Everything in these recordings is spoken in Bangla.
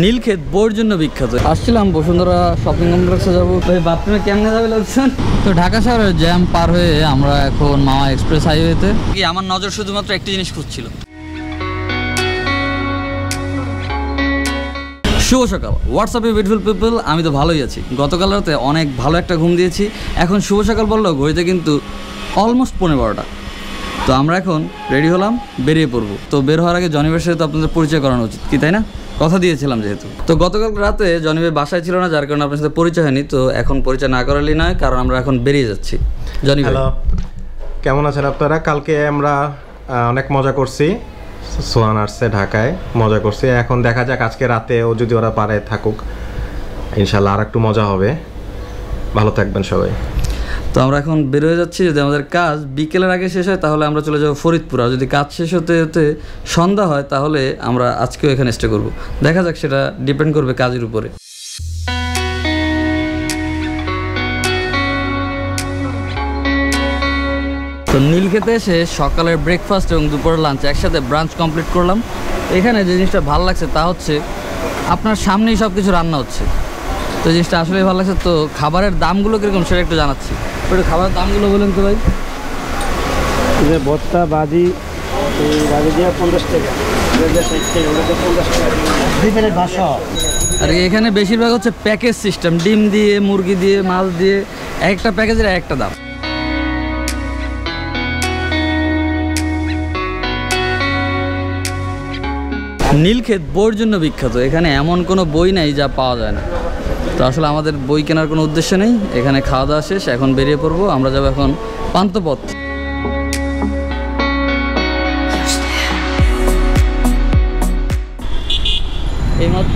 নীলক্ষেত বইয়ের জন্য বিখ্যাত। আসছিলাম বসুন্ধরা শপিং কমপ্লেক্সে যাব। বাথরুমে কেমনে যাবে লাগছেন তো ঢাকা শহরের জ্যাম পার হয়ে আমরা এখন মামা এক্সপ্রেস হাইওয়েতে কি আমার নজর শুধুমাত্র একটি জিনিস খুঁজছিল? শুভ সকাল। হোয়াটসঅ্যাপে বিউটিফুল পিপল আমি তো ভালোই আছি। গতকাল রাতে অনেক ভালো একটা ঘুম দিয়েছি। এখন শুভ সকাল বললেও ঘড়িতে কিন্তু অলমোস্ট পনেরো বারোটা। তো আমরা এখন রেডি হলাম বেরিয়ে পড়ব। তো বের হওয়ার আগে জনিবের সাথে তো আপনাদের পরিচয় করানো উচিত কি তাই না? কথা দিয়েছিলাম যেহেতু। তো গতকাল রাতে জনিবে বাসায় ছিল না, যার কারণে আপনার সাথে পরিচয় হয়নি। তো এখন পরিচয় না করালেই নয়, কারণ আমরা এখন বেরিয়ে যাচ্ছি। জনি হ্যালো, কেমন আছেন আপনারা? কালকে আমরা অনেক মজা করছি। সোয়ান আসছে ঢাকায়, মজা করছি। এখন দেখা যাক আজকে রাতে ও যদি ওরা পারে থাকুক, ইনশাল্লাহ আর একটু মজা হবে। ভালো থাকবেন সবাই। তো আমরা এখন বের হয়ে যাচ্ছি যদি আমাদের কাজ বিকেলের আগে শেষ হয়, তাহলে আমরা চলে যাব ফরিদপুর। আর যদি কাজ শেষ হতে হতে সন্ধ্যা হয়, তাহলে আমরা আজকেও এখানে স্টে করব। দেখা যাক সেটা ডিপেন্ড করবে কাজের উপরে। তো নীলক্ষেতে এসে সকালের ব্রেকফাস্ট এবং দুপুরের লাঞ্চ একসাথে ব্রাঞ্চ কমপ্লিট করলাম। এখানে যে জিনিসটা ভালো লাগছে তা হচ্ছে, আপনার সামনেই সব কিছু রান্না হচ্ছে। তো জিনিসটা আসলেই ভালো লাগছে, তো খাবারের দামগুলো কীরকম সেটা একটু জানাচ্ছি। একটু খাবারের দামগুলো বলেন তো ভাই। যে ভর্তা বাজি বাজি দিয়ে পঞ্চাশ টাকা। আর এখানে বেশিরভাগ হচ্ছে প্যাকেজ সিস্টেম ডিম দিয়ে মুরগি দিয়ে মাছ দিয়ে একটা প্যাকেজের একটা দাম। নীলক্ষেত বইয়ের জন্য বিখ্যাত। এখানে এমন কোনো বই নাই যা পাওয়া যায় না। তো আসলে আমাদের বই কেনার কোনো উদ্দেশ্য নেই। এখানে খাওয়া দাওয়া শেষ, এখন বেরিয়ে পড়ব। আমরা যাব এখন পান্তপথ এইমাত্র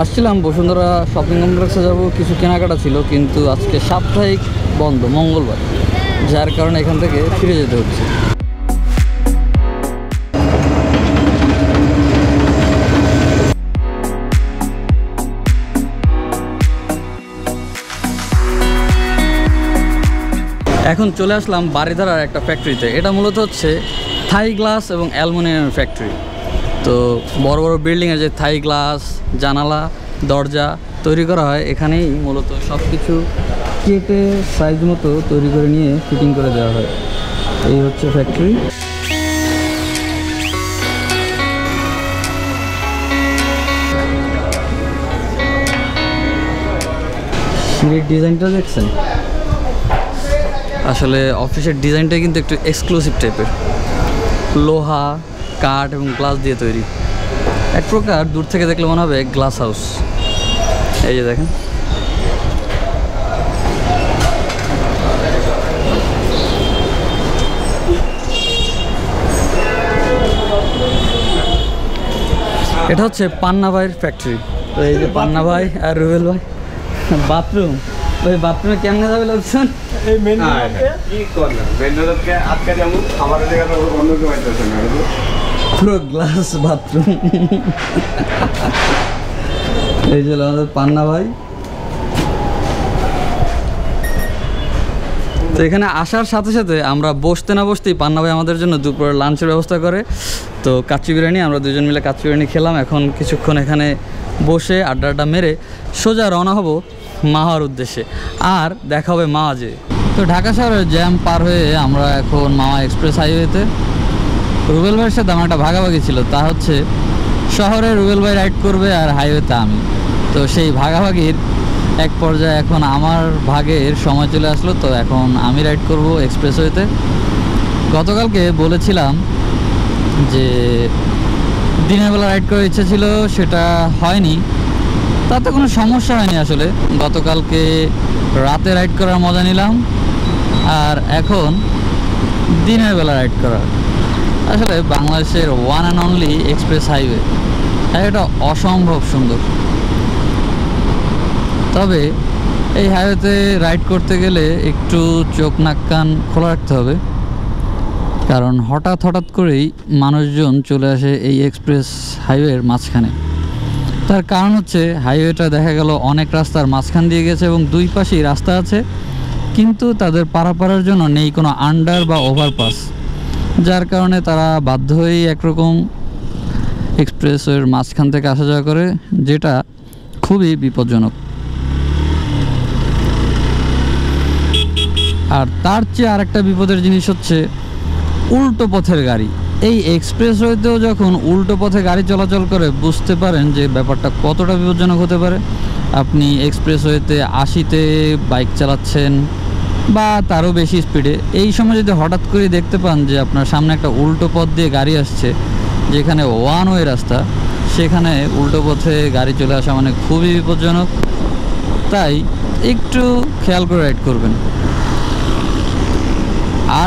আসছিলাম বসুন্ধরা শপিং কমপ্লেক্সে যাব। কিছু কেনাকাটা ছিল, কিন্তু আজকে সাপ্তাহিক বন্ধ, মঙ্গলবার। যার কারণে এখান থেকে ফিরে যেতে হচ্ছে। এখন চলে আসলাম বাড়িধারার একটা ফ্যাক্টরিতে এটা মূলত হচ্ছে থাই গ্লাস এবং অ্যালুমিনিয়ামের ফ্যাক্টরি তো বড় বড় বিল্ডিংয়ের যে থাই গ্লাস, জানালা, দরজা তৈরি করা হয়, এখানেই মূলত সব কিছু কেটে সাইজ মতো তৈরি করে নিয়ে ফিটিং করে দেওয়া হয়। এই হচ্ছে ফ্যাক্টরি সিঁড়ির ডিজাইনটা দেখছেন? আসলে অফিসের ডিজাইনটা কিন্তু একটু এক্সক্লুসিভ টাইপের লোহা, কাঠ এবং গ্লাস দিয়ে তৈরি। এক প্রকার দূর থেকে দেখলে মনে হবে গ্লাস হাউস এই যে দেখেন। এটা হচ্ছে পান্না ভাইয়ের ফ্যাক্টরি তো এই যে পান্না ভাই আর রুবেল ভাই। বাথরুম। ওই বাথরুমে কেমনে যাবে লোকজন? এই মেনু কি করলাম? আটকে যেমন আমার জায়গাটা অন্য কেউ না পুরো গ্লাস বাথরুম এই যে আমাদের পান্না ভাই। তো এখানে আসার সাথে সাথে আমরা বসতে না বসতেই পান্না ভাই আমাদের জন্য দুপুরের লাঞ্চের ব্যবস্থা করে। তো কাচ্চি বিরিয়ানি আমরা দুজন মিলে কাচ্চি বিরিয়ানি খেলাম। এখন কিছুক্ষণ এখানে বসে আড্ডা আড্ডা মেরে সোজা রওনা হব মাহার উদ্দেশ্যে। আর দেখা হবে মা আজে তো ঢাকা শহরের জ্যাম পার হয়ে আমরা এখন মামা এক্সপ্রেস হাইওয়েতে। রুবেল ভাইয়ের সাথে আমার একটা ভাগাভাগি ছিল, তা হচ্ছে শহরে রুবেল ভাই রাইড করবে আর হাইওয়েতে আমি। তো সেই ভাগাভাগির এক পর্যায়ে এখন আমার ভাগের সময় চলে আসলো, তো এখন আমি রাইড করব এক্সপ্রেসওয়েতে গতকালকে বলেছিলাম যে দিনের বেলা রাইড করার ইচ্ছে ছিল, সেটা হয়নি। তাতে কোনো সমস্যা হয়নি আসলে। গতকালকে রাতে রাইড করার মজা নিলাম, আর এখন দিনের বেলা রাইড করার। আসলে বাংলাদেশের one and only express highway হাইওয়েটা অসম্ভব সুন্দর। তবে এই হাইওয়েতে রাইড করতে গেলে একটু চোখ নাক কান খোলা রাখতে হবে। কারণ হঠাৎ হঠাৎ করেই মানুষজন চলে আসে এই এক্সপ্রেস হাইওয়ের মাঝখানে। তার কারণ হচ্ছে হাইওয়েটা দেখা গেল অনেক রাস্তার মাঝখান দিয়ে গেছে এবং দুই পাশেই রাস্তা আছে, কিন্তু তাদের পারাপারের জন্য নেই কোনো আন্ডার বা ওভারপাস যার কারণে তারা বাধ্য হয়েই একরকম এক্সপ্রেসওয়ের মাঝখান থেকে আসা যাওয়া করে, যেটা খুবই বিপজ্জনক। আর তার চেয়ে আরেকটা বিপদের জিনিস হচ্ছে উল্টো পথের গাড়ি। এই এক্সপ্রেসওয়েতেও যখন উল্টো পথে গাড়ি চলাচল করে, বুঝতে পারেন যে ব্যাপারটা কতটা বিপজ্জনক হতে পারে। আপনি এক্সপ্রেসওয়েতে আশিতে বাইক চালাচ্ছেন বা তারও বেশি স্পিডে। এই সময় যদি হঠাৎ করে দেখতে পান যে আপনার সামনে একটা উল্টো পথ দিয়ে গাড়ি আসছে, যেখানে ওয়ান ওয়ে রাস্তা, সেখানে উল্টো পথে গাড়ি চলে আসা মানে খুবই বিপজ্জনক। তাই একটু খেয়াল করে রাইড করবেন।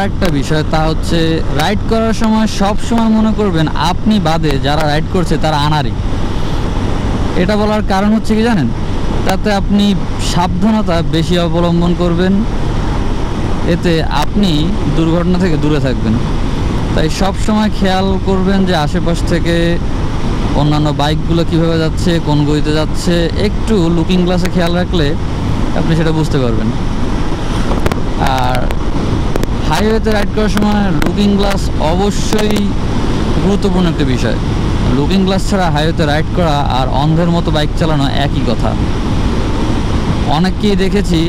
আর একটা বিষয়, তা হচ্ছে রাইড করার সময় সব সময় মনে করবেন আপনি বাদে যারা রাইড করছে তারা আনারি এটা বলার কারণ হচ্ছে কি জানেন? তাতে আপনি সাবধানতা বেশি অবলম্বন করবেন, এতে আপনি দুর্ঘটনা থেকে দূরে থাকবেন। তাই সব সময় খেয়াল করবেন যে আশেপাশ থেকে অন্যান্য বাইকগুলো কীভাবে যাচ্ছে, কোন গতিতে যাচ্ছে, একটু লুকিং গ্লাসে খেয়াল রাখলে আপনি সেটা বুঝতে পারবেন। আর হাইওয়েতে রাইড করার সময় লুকিং গ্লাস অবশ্যই গুরুত্বপূর্ণ একটা বিষয়। লুকিং গ্লাস ছাড়া হাইওয়েতে রাইড করা আর অন্ধের মতো বাইক চালানো একই কথা। অনেককেই দেখেছি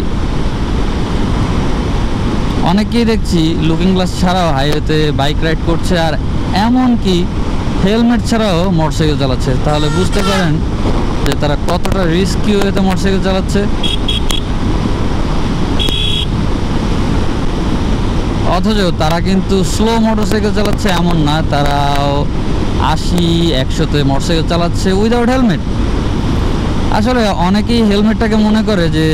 অনেকেই দেখছি লুকিং গ্লাস ছাড়াও হাইওয়েতে বাইক রাইড করছে আর এমনকি হেলমেট ছাড়াও মোটরসাইকেল চালাচ্ছে। তাহলে বুঝতে পারেন যে তারা কতটা রিস্কি ওয়েতে মোটরসাইকেল চালাচ্ছে। অথচ তারা কিন্তু স্লো মোটরসাইকেল চালাচ্ছে এমন না, তারাও আশি, একশোতে মোটরসাইকেল চালাচ্ছে উইদাউট হেলমেট আসলে অনেকেই হেলমেটটাকে মনে করে যে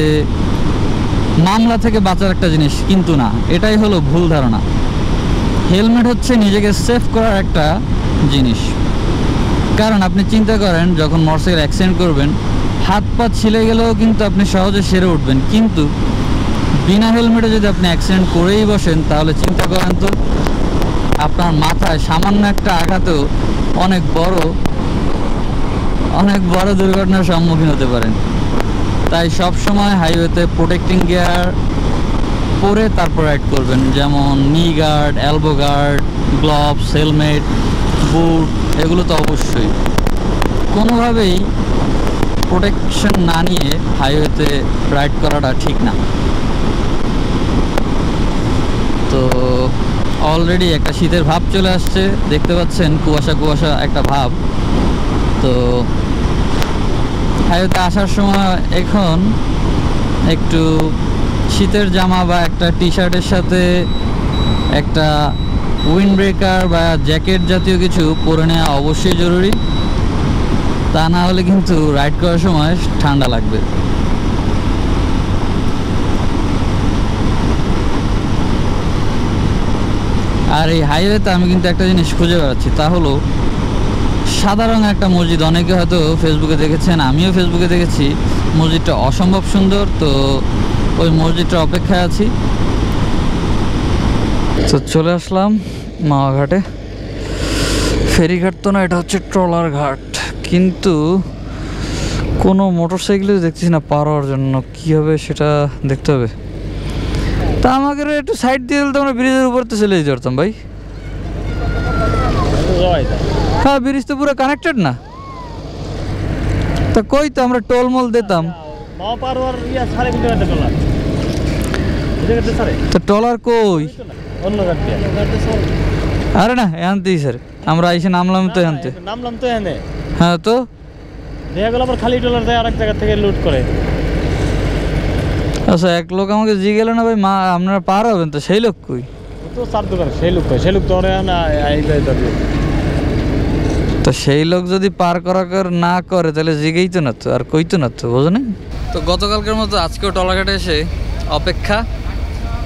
মামলা থেকে বাঁচার একটা জিনিস, কিন্তু না, এটাই হলো ভুল ধারণা। হেলমেট হচ্ছে নিজেকে সেফ করার একটা জিনিস। কারণ আপনি চিন্তা করেন, যখন মোটরসাইকেল অ্যাক্সিডেন্ট করবেন হাত পা ছিলে গেলেও কিন্তু আপনি সহজে সেরে উঠবেন। কিন্তু বিনা হেলমেটে যদি আপনি অ্যাক্সিডেন্ট করেই বসেন, তাহলে চিন্তা করেন তো, আপনার মাথায় সামান্য একটা আঘাতেও অনেক বড় অনেক বড় দুর্ঘটনার সম্মুখীন হতে পারেন। তাই সব সময় হাইওয়েতে প্রোটেক্টিং গিয়ার পরে তারপর রাইড করবেন। যেমন knee guard elbow guard gloves helmet boot এগুলো তো অবশ্যই। কোনোভাবেই প্রোটেকশন না নিয়ে হাইওয়েতে রাইড করাটা ঠিক না। তো অলরেডি একটা শীতের ভাব চলে আসছে, দেখতে পাচ্ছেন কুয়াশা কুয়াশা একটা ভাব। তো হাইওয়েতে আসার সময় এখন একটু শীতের জামা বা একটা টি শার্টের সাথে একটা উইন্ড ব্রেকার বা জ্যাকেট জাতীয় কিছু পরে নেওয়া অবশ্যই জরুরি। তা না হলে কিন্তু রাইড করার সময় ঠান্ডা লাগবে। আর এই হাইওয়েতে আমি কিন্তু একটা জিনিস খুঁজে বেড়াচ্ছি তা হলো সাদা রঙের একটা মসজিদ। অনেকে হয়তো ফেসবুকে দেখেছেন, আমিও ফেসবুকে দেখেছি। মসজিদটা অসম্ভব সুন্দর, তো ওই মসজিদটার অপেক্ষায় আছি। তো চলে আসলাম মাওয়া ফেরিঘাট তো না, এটা হচ্ছে ট্রলার ঘাট। কিন্তু কোনো মোটর সাইকেলে দেখতেছি না, পার হওয়ার জন্য। কী হবে সেটা দেখতে হবে? তা আমাকে একটু সাইড দিয়ে দিলে তো আমরা ব্রিজের উপর তো চলে যেতে পারতাম ভাই। হ্যাঁ ব্রিজ তো পুরো কানেক্টেড না। তা কই তো আমরা টোল মোল দিতাম। তো টলার কই? আরে না এনতেই স্যার আমরা এসে নামলাম তো এনতে নামলাম তো এনে। হ্যাঁ তো? দেখা গেল আবার খালি টলার দেয় আরেক জায়গা থেকে লুট করে। আচ্ছা এক লোক আমাকে জিগেল না ভাই মা আপনারা পার হবেন তো সেই লোক কই? তো সার দোকান সেই লোক সেই লোক তো না আই যায় তবে তো সেই লোক যদি পার করা কর না করে তাহলে জিগেই তো না তো আর কই তো না তো বোঝো না তো গতকালকের মতো আজকেও টলাঘাটে এসে অপেক্ষা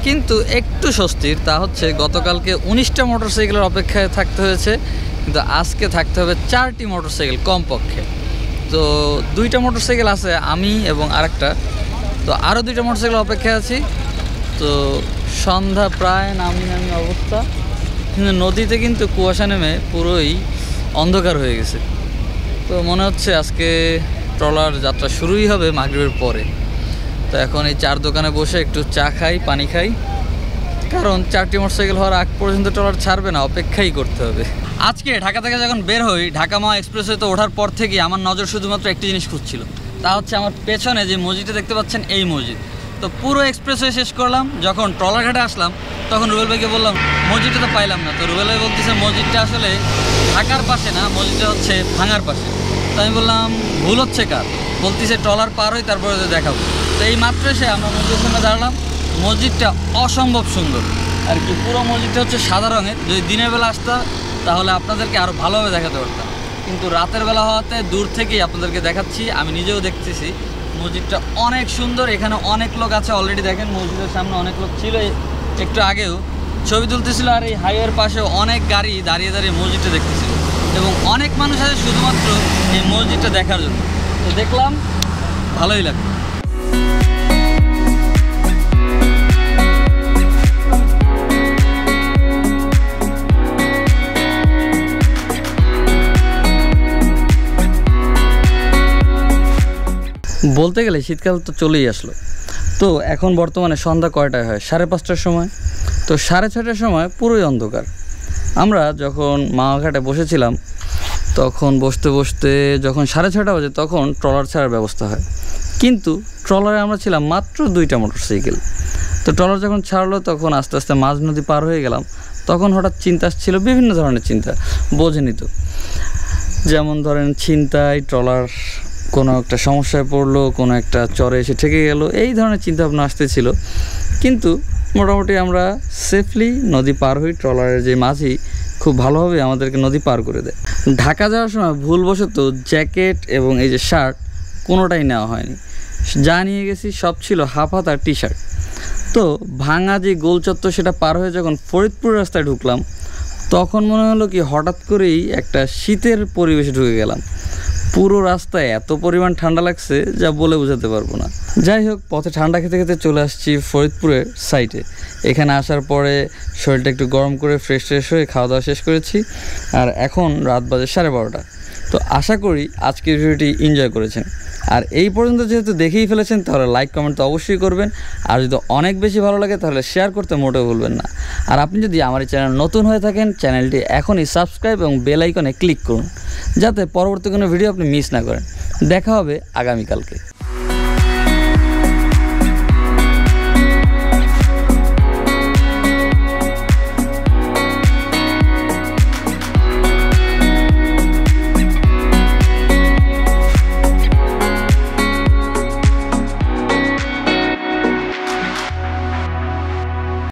কিন্তু একটু স্বস্তির তা হচ্ছে গতকালকে উনিশটা মোটরসাইকেলের অপেক্ষায় থাকতে হয়েছে কিন্তু আজকে থাকতে হবে চারটি মোটরসাইকেল কমপক্ষে। তো দুইটা মোটরসাইকেল আছে আমি এবং আরেকটা। তো আরও দুইটা মোটরসাইকেল অপেক্ষায় আছি। তো সন্ধ্যা প্রায় নামি নামি অবস্থা। কিন্তু নদীতে কিন্তু কুয়াশা নেমে পুরোই অন্ধকার হয়ে গেছে। তো মনে হচ্ছে আজকে ট্রলার যাত্রা শুরুই হবে মাগরিবের পরে। তো এখন এই চার দোকানে বসে একটু চা খাই, পানি খাই। কারণ চারটি মোটরসাইকেল হওয়ার আগ পর্যন্ত ট্রলার ছাড়বে না, অপেক্ষাই করতে হবে। আজকে ঢাকা থেকে যখন বের হই, ঢাকা মা এক্সপ্রেসওয়েতে ওঠার পর থেকে আমার নজর শুধুমাত্র একটি জিনিস খুঁজছিল। তা হচ্ছে আমার পেছনে যে মসজিদটা দেখতে পাচ্ছেন, এই মসজিদ। তো পুরো এক্সপ্রেসওয়ে শেষ করলাম, যখন ট্রলারঘাটে আসলাম, তখন রুবেল ভাইকে বললাম, মসজিদটা তো পাইলাম না। তো রুবেল ভাই বলতেছে, মসজিদটা আসলে ঢাকার পাশে না, মসজিদটা হচ্ছে ভাঙার পাশে। তো আমি বললাম, ভুল হচ্ছে কার? বলতেছে, ট্রলার পার হই, তারপরে দেখাবো। তো এই মাত্র এসে আমরা মসজিদের সামনে দাঁড়ালাম। মসজিদটা অসম্ভব সুন্দর। আর কি, পুরো মসজিদটা হচ্ছে সাদা রঙের। যদি দিনের বেলা আসতা, তাহলে আপনাদেরকে আরও ভালোভাবে দেখাতে পারতাম। কিন্তু রাতের বেলা হওয়াতে দূর থেকেই আপনাদেরকে দেখাচ্ছি, আমি নিজেও দেখতেছি। মসজিদটা অনেক সুন্দর, এখানে অনেক লোক আছে অলরেডি দেখেন, মসজিদের সামনে অনেক লোক ছিল একটু আগেও। ছবি তুলতেছিল আর এই হাইওয়ের পাশে অনেক গাড়ি দাঁড়িয়ে দাঁড়িয়ে মসজিদটা দেখতেছিল। এবং অনেক মানুষ আছে শুধুমাত্র এই মসজিদটা দেখার জন্য। তো দেখলাম, ভালোই লাগল। বলতে গেলে শীতকাল তো চলেই আসলো। তো এখন বর্তমানে সন্ধ্যা কয়টায় হয়? সাড়ে পাঁচটার সময়। তো সাড়ে ছটার সময় পুরোই অন্ধকার। আমরা যখন মাওয়াঘাটে বসেছিলাম, তখন বসতে বসতে যখন সাড়ে ছটা বাজে, তখন ট্রলার ছাড়ার ব্যবস্থা হয়। কিন্তু ট্রলারে আমরা ছিলাম মাত্র দুইটা মোটরসাইকেল। তো ট্রলার যখন ছাড়লো, তখন আস্তে আস্তে মাঝ নদী পার হয়ে গেলাম। তখন হঠাৎ চিন্তা আসছিল, বিভিন্ন ধরনের চিন্তা, বোঝেনি তো। যেমন ধরেন ছিনতাই, ট্রলার কোনো একটা সমস্যায় পড়ল, কোনো একটা চরে এসে ঠেকে গেল, এই ধরনের চিন্তাভাবনা আসতেছিল। কিন্তু মোটামুটি আমরা সেফলি নদী পার হই, ট্রলারের যে মাঝি, খুব ভালোভাবে আমাদেরকে নদী পার করে দেয়। ঢাকা যাওয়ার সময় ভুলবশত জ্যাকেট এবং এই যে শার্ট কোনোটাই নেওয়া হয়নি। যা নিয়ে গেছি সব ছিল হাফ হাত আর টি শার্ট তো ভাঙা যে গোল চত্বর সেটা পার হয়ে যখন ফরিদপুর রাস্তায় ঢুকলাম, তখন মনে হলো কি হঠাৎ করেই একটা শীতের পরিবেশে ঢুকে গেলাম। পুরো রাস্তায় এত পরিমাণ ঠান্ডা লাগছে যা বলে বোঝাতে পারব না। যাই হোক, পথে ঠান্ডা খেতে খেতে চলে আসছি ফরিদপুরের সাইটে এখানে আসার পরে শরীরটা একটু গরম করে ফ্রেশ ফ্রেশ হয়ে খাওয়া দাওয়া শেষ করেছি। আর এখন রাত বাজে সাড়ে বারোটা। তো আশা করি আজকের ভিডিওটি এনজয় করেছেন। আর এই পর্যন্ত যেহেতু দেখেই ফেলেছেন, তাহলে লাইক কমেন্ট তো অবশ্যই করবেন। আর যদি অনেক বেশি ভালো লাগে, তাহলে শেয়ার করতে মোটেও ভুলবেন না। আর আপনি যদি আমার চ্যানেল নতুন হয়ে থাকেন চ্যানেলটি এখনই সাবস্ক্রাইব এবং বেল আইকনে ক্লিক করুন, যাতে পরবর্তী কোনো ভিডিও আপনি মিস না করেন। দেখা হবে আগামীকালকে।